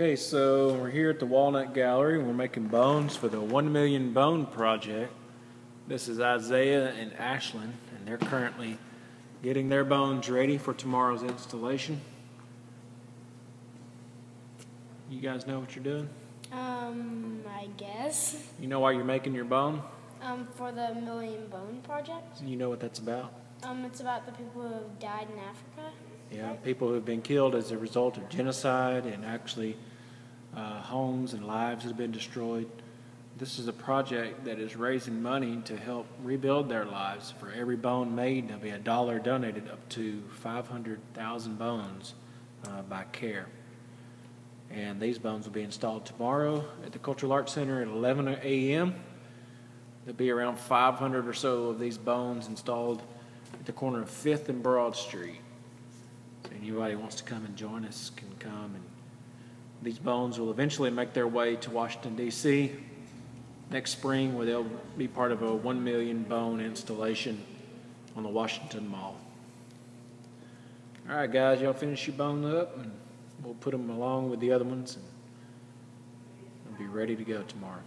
Okay, so we're here at the Walnut Gallery. We're making bones for the 1 Million Bone Project. This is Isaiah and Ashlyn, and they're currently getting their bones ready for tomorrow's installation. You guys know what you're doing? Um, I guess. You know why you're making your bone? Um, for the Million Bone Project. You know what that's about? Um, it's about the people who have died in Africa. Yeah, people who have been killed as a result of genocide and actually uh, homes and lives have been destroyed. This is a project that is raising money to help rebuild their lives. For every bone made, there'll be a dollar donated up to 500,000 bones uh, by CARE. And these bones will be installed tomorrow at the Cultural Arts Center at 11 a.m. There'll be around 500 or so of these bones installed at the corner of 5th and Broad Street. So anybody wants to come and join us can come. And these bones will eventually make their way to Washington, D.C. next spring, where they'll be part of a 1 million bone installation on the Washington Mall. All right, guys, y'all finish your bone up, and we'll put them along with the other ones, and we'll be ready to go tomorrow.